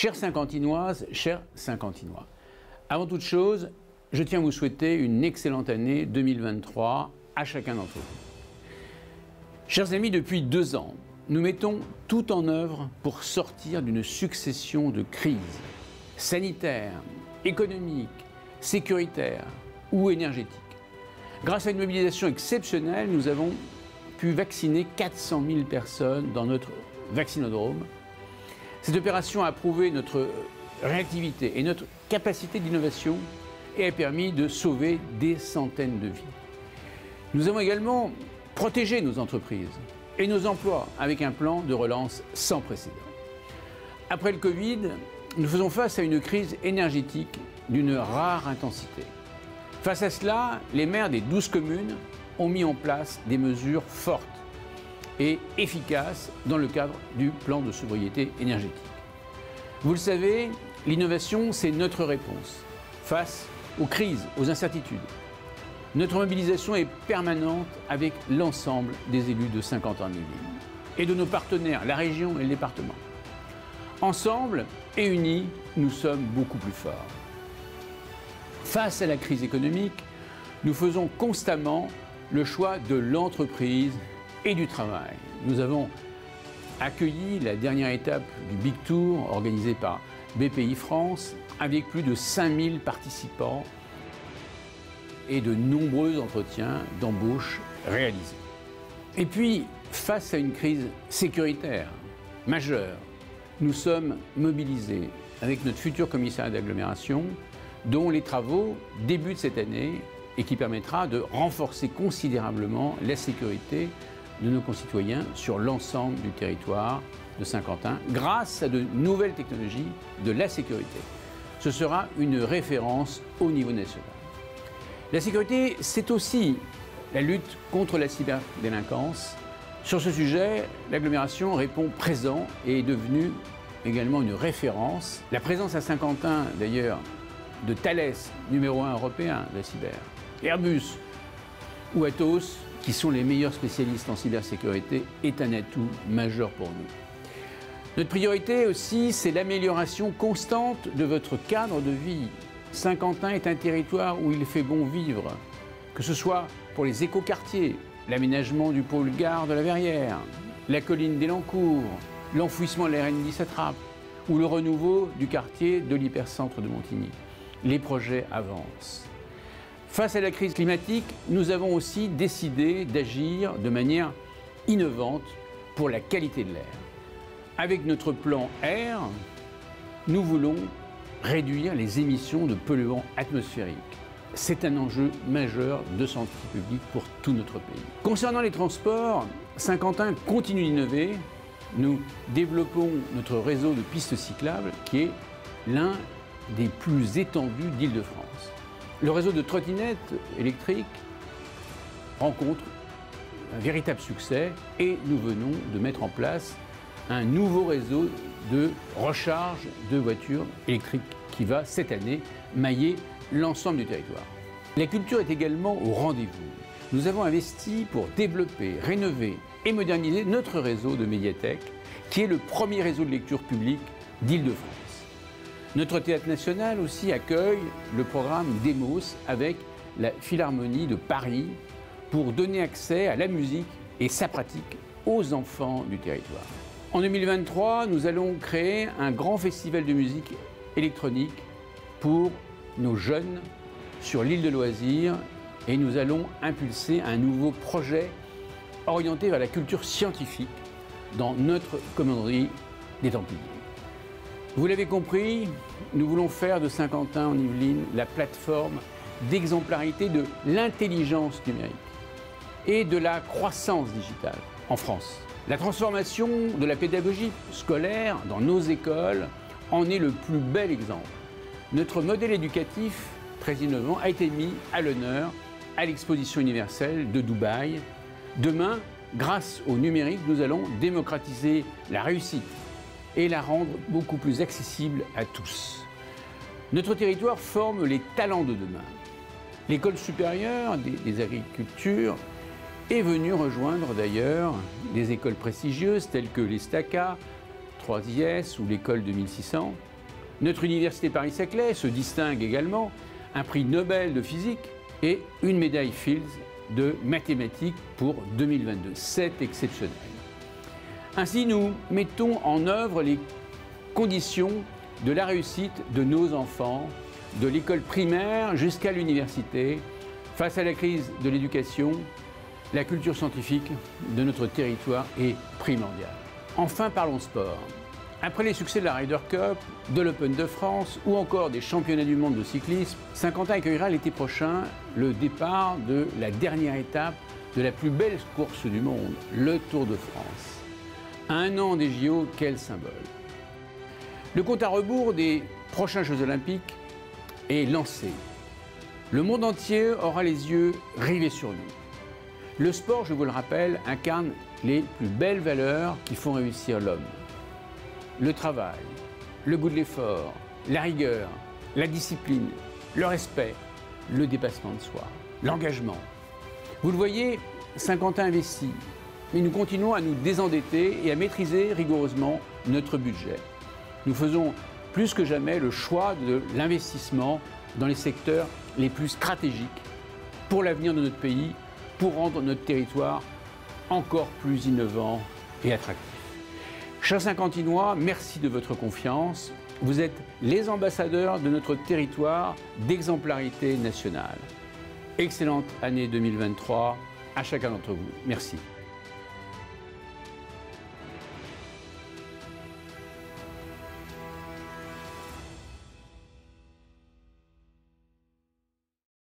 Chères Saint-Quentinoises, chers Saint-Quentinois, avant toute chose, je tiens à vous souhaiter une excellente année 2023 à chacun d'entre vous. Chers amis, depuis deux ans, nous mettons tout en œuvre pour sortir d'une succession de crises sanitaires, économiques, sécuritaires ou énergétiques. Grâce à une mobilisation exceptionnelle, nous avons pu vacciner 400 000 personnes dans notre vaccinodrome. Cette opération a prouvé notre réactivité et notre capacité d'innovation et a permis de sauver des centaines de vies. Nous avons également protégé nos entreprises et nos emplois avec un plan de relance sans précédent. Après le Covid, nous faisons face à une crise énergétique d'une rare intensité. Face à cela, les maires des 12 communes ont mis en place des mesures fortes et efficaces dans le cadre du plan de sobriété énergétique. Vous le savez, l'innovation, c'est notre réponse face aux crises, aux incertitudes. Notre mobilisation est permanente avec l'ensemble des élus de 50 ans et de nos partenaires, la région et le département. Ensemble et unis, nous sommes beaucoup plus forts. Face à la crise économique, nous faisons constamment le choix de l'entreprise et du travail. Nous avons accueilli la dernière étape du Big Tour organisé par BPI France avec plus de 5000 participants et de nombreux entretiens d'embauche réalisés. Et puis, face à une crise sécuritaire majeure, nous sommes mobilisés avec notre futur commissaire d'agglomération, dont les travaux débutent cette année et qui permettra de renforcer considérablement la sécurité de nos concitoyens sur l'ensemble du territoire de Saint-Quentin grâce à de nouvelles technologies de la sécurité. Ce sera une référence au niveau national. La sécurité, c'est aussi la lutte contre la cyberdélinquance. Sur ce sujet, l'agglomération répond présent et est devenue également une référence. La présence à Saint-Quentin, d'ailleurs, de Thales, numéro 1 européen de la cyber, Airbus ou Atos, qui sont les meilleurs spécialistes en cybersécurité, est un atout majeur pour nous. Notre priorité aussi, c'est l'amélioration constante de votre cadre de vie. Saint-Quentin est un territoire où il fait bon vivre, que ce soit pour les écoquartiers, l'aménagement du pôle gare de la Verrière, la colline d'Elancourt, l'enfouissement de la RN 17 ou le renouveau du quartier de l'hypercentre de Montigny. Les projets avancent. Face à la crise climatique, nous avons aussi décidé d'agir de manière innovante pour la qualité de l'air. Avec notre plan Air, nous voulons réduire les émissions de polluants atmosphériques. C'est un enjeu majeur de santé publique pour tout notre pays. Concernant les transports, Saint-Quentin continue d'innover. Nous développons notre réseau de pistes cyclables qui est l'un des plus étendus d'Île-de-France. Le réseau de trottinettes électriques rencontre un véritable succès et nous venons de mettre en place un nouveau réseau de recharge de voitures électriques qui va cette année mailler l'ensemble du territoire. La culture est également au rendez-vous. Nous avons investi pour développer, rénover et moderniser notre réseau de médiathèques, qui est le premier réseau de lecture publique d'Île-de-France. Notre théâtre national aussi accueille le programme Demos avec la Philharmonie de Paris pour donner accès à la musique et sa pratique aux enfants du territoire. En 2023, nous allons créer un grand festival de musique électronique pour nos jeunes sur l'île de loisirs et nous allons impulser un nouveau projet orienté vers la culture scientifique dans notre commanderie des Templiers. Vous l'avez compris, nous voulons faire de Saint-Quentin en Yvelines la plateforme d'exemplarité de l'intelligence numérique et de la croissance digitale en France. La transformation de la pédagogie scolaire dans nos écoles en est le plus bel exemple. Notre modèle éducatif, très innovant, a été mis à l'honneur à l'exposition universelle de Dubaï. Demain, grâce au numérique, nous allons démocratiser la réussite et la rendre beaucoup plus accessible à tous. Notre territoire forme les talents de demain. L'école supérieure des, agricultures est venu rejoindre d'ailleurs des écoles prestigieuses telles que l'Estaca, 3IS ou l'école de 1600. Notre université Paris-Saclay se distingue également un prix Nobel de physique et une médaille Fields de mathématiques pour 2022. C'est exceptionnel. Ainsi, nous mettons en œuvre les conditions de la réussite de nos enfants, de l'école primaire jusqu'à l'université, face à la crise de l'éducation. La culture scientifique de notre territoire est primordiale. Enfin, parlons sport. Après les succès de la Ryder Cup, de l'Open de France ou encore des championnats du monde de cyclisme, Saint-Quentin accueillera l'été prochain le départ de la dernière étape de la plus belle course du monde, le Tour de France. Un an des JO, quel symbole. Le compte à rebours des prochains Jeux olympiques est lancé. Le monde entier aura les yeux rivés sur nous. Le sport, je vous le rappelle, incarne les plus belles valeurs qui font réussir l'homme le travail, le goût de l'effort, la rigueur, la discipline, le respect, le dépassement de soi, l'engagement. Vous le voyez, Saint-Quentin investit, mais nous continuons à nous désendetter et à maîtriser rigoureusement notre budget. Nous faisons plus que jamais le choix de l'investissement dans les secteurs les plus stratégiques pour l'avenir de notre pays, pour rendre notre territoire encore plus innovant et attractif. Chers Saint-Quentinois, merci de votre confiance. Vous êtes les ambassadeurs de notre territoire d'exemplarité nationale. Excellente année 2023 à chacun d'entre vous. Merci.